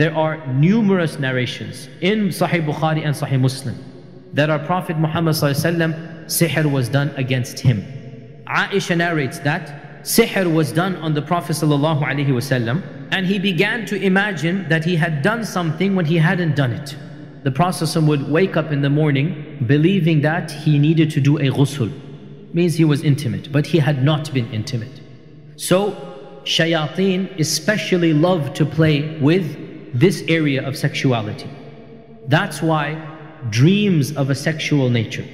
there are numerous narrations in Sahih Bukhari and Sahih Muslim that our Prophet Muhammad sihr was done against him. Aisha narrates that sihr was done on the Prophet ﷺ and he began to imagine that he had done something when he hadn't done it. The Prophet would wake up in the morning believing that he needed to do a ghusl. Means he was intimate, but he had not been intimate. So shayateen especially love to play with this area of sexuality. That's why dreams of a sexual nature,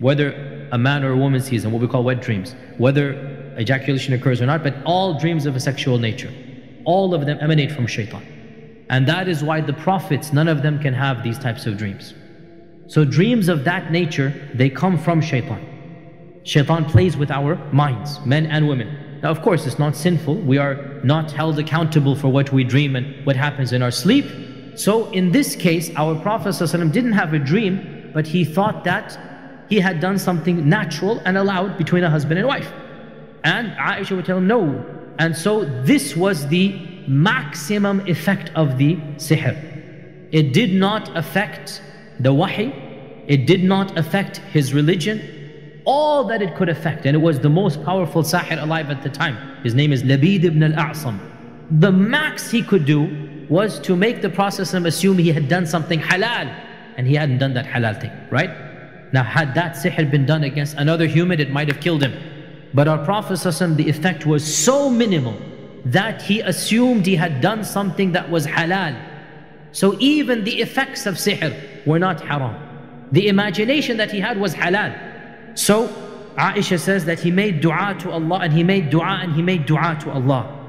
whether a man or a woman sees them, what we call wet dreams, whether ejaculation occurs or not, but all dreams of a sexual nature, all of them emanate from shaitan. And that is why the prophets, none of them can have these types of dreams. So dreams of that nature, they come from shaitan. Shaitan plays with our minds, men and women. Now of course it's not sinful, we are not held accountable for what we dream and what happens in our sleep. So in this case, our Prophet ﷺ didn't have a dream, but he thought that he had done something natural and allowed between a husband and wife. And Aisha would tell him no. And so this was the maximum effect of the sihr. It did not affect the wahi, it did not affect his religion, all that it could affect, and it was the most powerful sahir alive at the time. His name is Labid ibn al-A'sam. The max he could do was to make the Prophet assume he had done something halal, and he hadn't done that halal thing, right? Now, had that sihr been done against another human, it might have killed him. But our Prophet the effect was so minimal that he assumed he had done something that was halal. So even the effects of sihr were not haram. The imagination that he had was halal. So Aisha says that he made dua to Allah and he made dua and he made dua to Allah.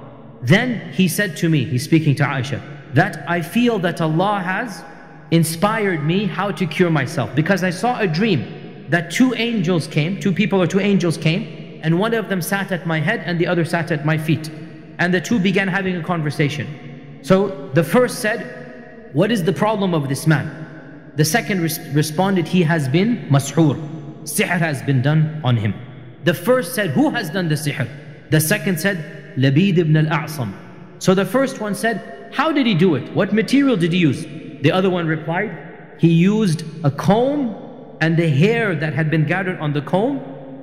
Then he said to me, he's speaking to Aisha, that I feel that Allah has inspired me how to cure myself because I saw a dream that two angels came, two people or two angels came, and one of them sat at my head and the other sat at my feet. And the two began having a conversation. So the first said, What is the problem of this man? The second res responded, He has been mas'hur sihr has been done on him. The first said, who has done the sihr? The second said, Labid ibn al-A'sam. So the first one said, how did he do it? What material did he use? The other one replied, he used a comb and the hair that had been gathered on the comb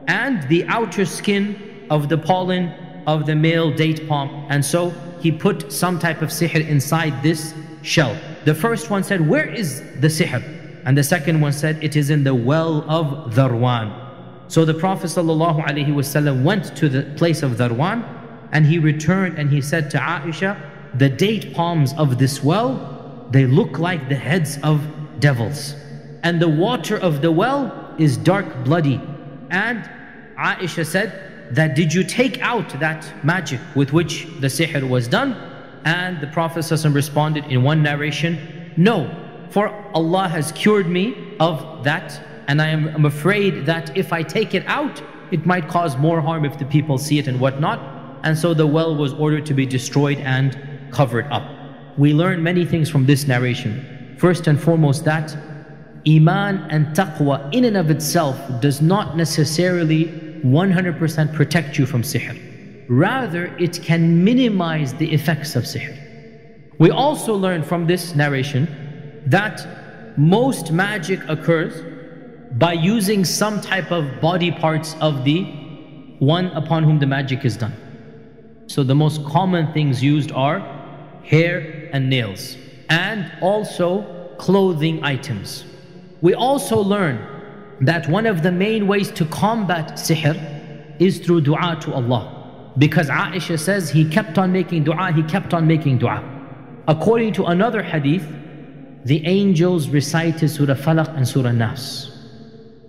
and the outer skin of the pollen of the male date palm. And so he put some type of sihr inside this shell. The first one said, where is the sihr? And the second one said, it is in the well of Dharwan. So the Prophet ﷺ went to the place of Dharwan and he returned and he said to Aisha, the date palms of this well, they look like the heads of devils. And the water of the well is dark bloody. And Aisha said that did you take out that magic with which the sihr was done? And the Prophet ﷺ responded in one narration, no, for Allah has cured me of that and I am afraid that if I take it out, it might cause more harm if the people see it and whatnot. And so the well was ordered to be destroyed and covered up. We learn many things from this narration. First and foremost that Iman and taqwa in and of itself does not necessarily 100% protect you from sihr. Rather, it can minimize the effects of sihr. We also learn from this narration that most magic occurs by using some type of body parts of the one upon whom the magic is done. So the most common things used are hair and nails and also clothing items. We also learn that one of the main ways to combat sihr is through dua to Allah. Because Aisha says he kept on making dua, he kept on making dua. According to another hadith, the angels recited Surah Falaq and Surah Nas.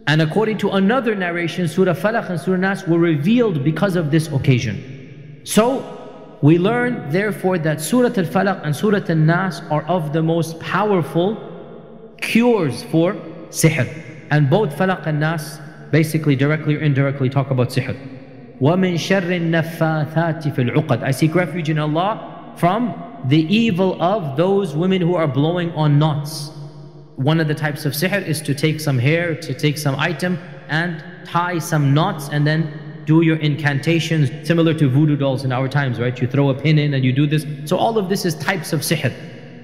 And according to another narration, Surah Falaq and Surah Nas were revealed because of this occasion. So, we learn therefore that Surah Al-Falaq and Surah Al-Nas are of the most powerful cures for sihr. And both Falaq and Nas basically directly or indirectly talk about sihr. وَمِن شَرِّ النَّفَّاثَاتِ فِي الْعُقَدِ I seek refuge in Allah from the evil of those women who are blowing on knots. One of the types of sihr is to take some hair, to take some item and tie some knots and then do your incantations similar to voodoo dolls in our times, right? You throw a pin in and you do this. So all of this is types of sihr.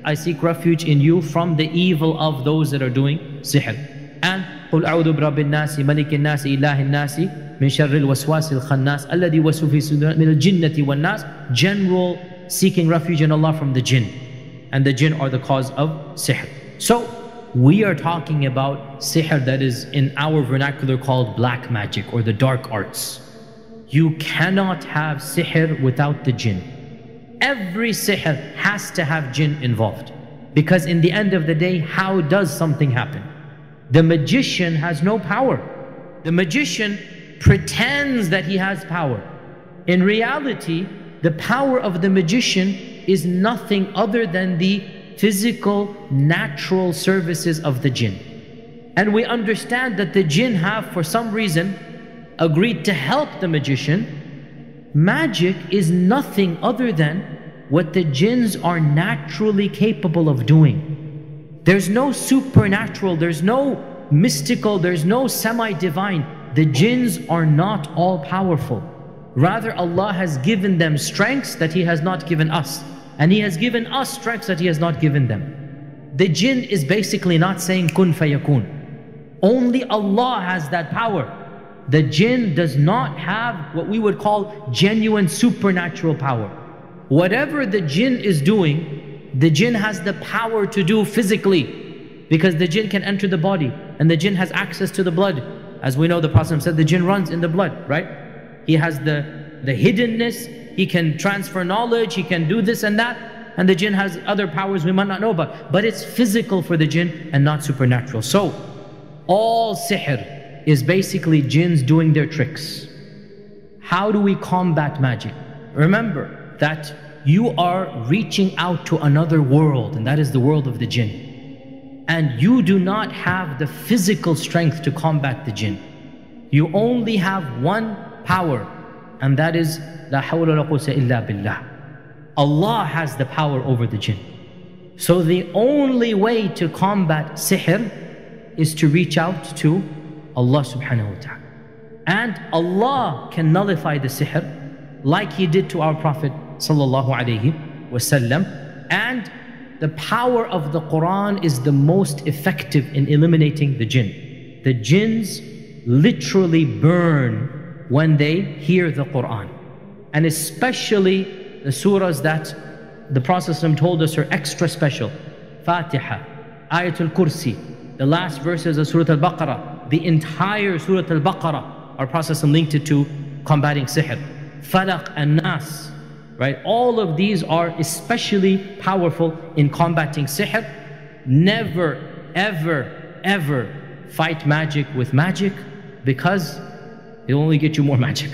I seek refuge in you from the evil of those that are doing sihr. And قل أعوذ برب الناس ملك الناس إله الناس من شر الوسواس الخناس الذي يوسوس في صدور من الجنة والناس general seeking refuge in Allah from the jinn. And the jinn are the cause of sihr. So we are talking about sihr that is in our vernacular called black magic or the dark arts. You cannot have sihr without the jinn. Every sihr has to have jinn involved. Because in the end of the day how does something happen? The magician has no power. The magician pretends that he has power. In reality, the power of the magician is nothing other than the physical, natural services of the jinn. And we understand that the jinn have, for some reason, agreed to help the magician. Magic is nothing other than what the jinns are naturally capable of doing. There's no supernatural, there's no mystical, there's no semi-divine the jinns are not all powerful. Rather, Allah has given them strengths that He has not given us. And He has given us strengths that He has not given them. The jinn is basically not saying kun fayakun. Only Allah has that power. The jinn does not have what we would call genuine supernatural power. Whatever the jinn is doing, the jinn has the power to do physically because the jinn can enter the body and the jinn has access to the blood as we know, the Prophet said the jinn runs in the blood, right? He has the, the hiddenness, he can transfer knowledge, he can do this and that. And the jinn has other powers we might not know about. But it's physical for the jinn and not supernatural. So, all sihr is basically jinns doing their tricks. How do we combat magic? Remember that you are reaching out to another world, and that is the world of the jinn and you do not have the physical strength to combat the jinn. You only have one power, and that is La hawla la illa billah. Allah has the power over the jinn. So the only way to combat sihr is to reach out to Allah subhanahu wa ta'ala. And Allah can nullify the sihr like He did to our Prophet sallallahu alayhi wasallam. And the power of the Quran is the most effective in eliminating the jinn. The jinns literally burn when they hear the Quran. And especially the surahs that the Prophet told us are extra special. Fatiha, Ayatul Kursi, the last verses of Surah Al-Baqarah, the entire Surah Al-Baqarah, our Prophet linked it to combating sihr. Falaq and Nas, right? All of these are especially powerful in combating sihr. Never, ever, ever fight magic with magic because it'll only get you more magic,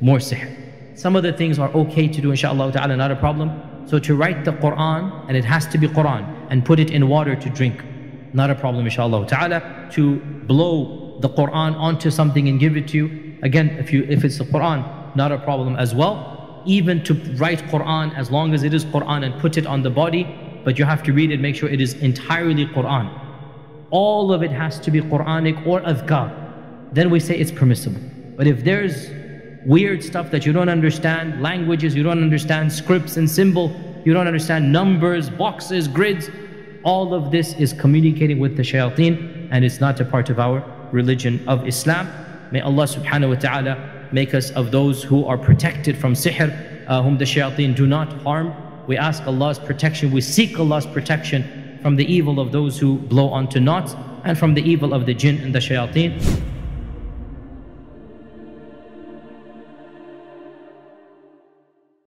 more sihr. Some of the things are okay to do, inshallah ta'ala, not a problem. So to write the Quran, and it has to be Quran, and put it in water to drink, not a problem, inshallah ta'ala. To blow the Quran onto something and give it to you, again, if, you, if it's the Quran, not a problem as well even to write Quran as long as it is Quran and put it on the body, but you have to read it, make sure it is entirely Quran. All of it has to be Quranic or adhkar. Then we say it's permissible. But if there's weird stuff that you don't understand, languages you don't understand, scripts and symbol, you don't understand numbers, boxes, grids, all of this is communicating with the shayateen and it's not a part of our religion of Islam. May Allah subhanahu wa ta'ala make us of those who are protected from sihr, uh, whom the shayateen do not harm. We ask Allah's protection, we seek Allah's protection from the evil of those who blow onto knots and from the evil of the jinn and the shayateen.